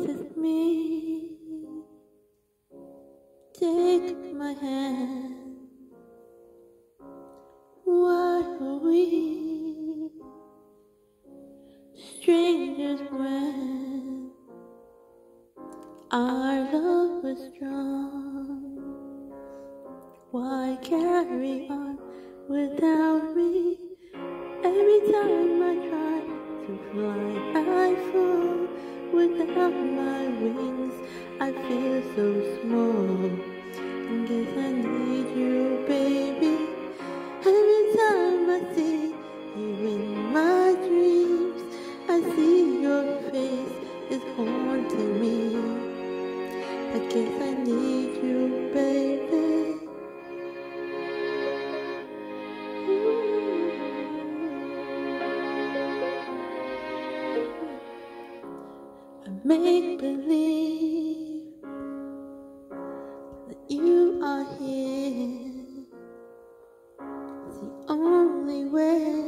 with me. Take my hand. Why are we strangers when our love was strong? Why carry on without me every time I try to fly? Without my wings. I feel so small. Guess I need you, baby. Every time I see you in my dreams, I see your face is haunting me. I guess I need you, baby. Make believe that you are here. It's the only way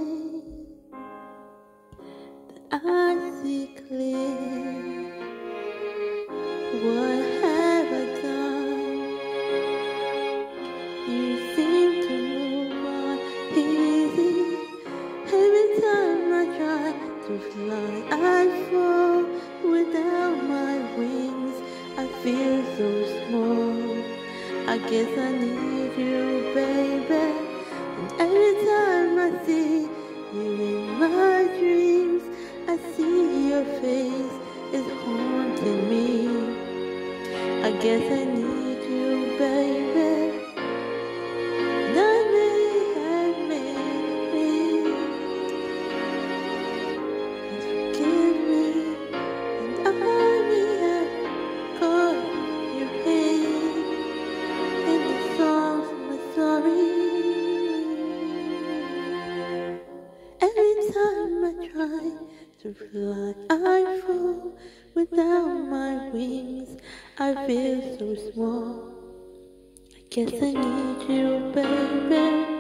to fly, I fall without my wings. I feel so small. I guess I need you, baby. And every time I see you in my dreams, I see your face is haunting me. I guess I need try to fly, I fall without my wings. I feel so small. I guess I need you, baby.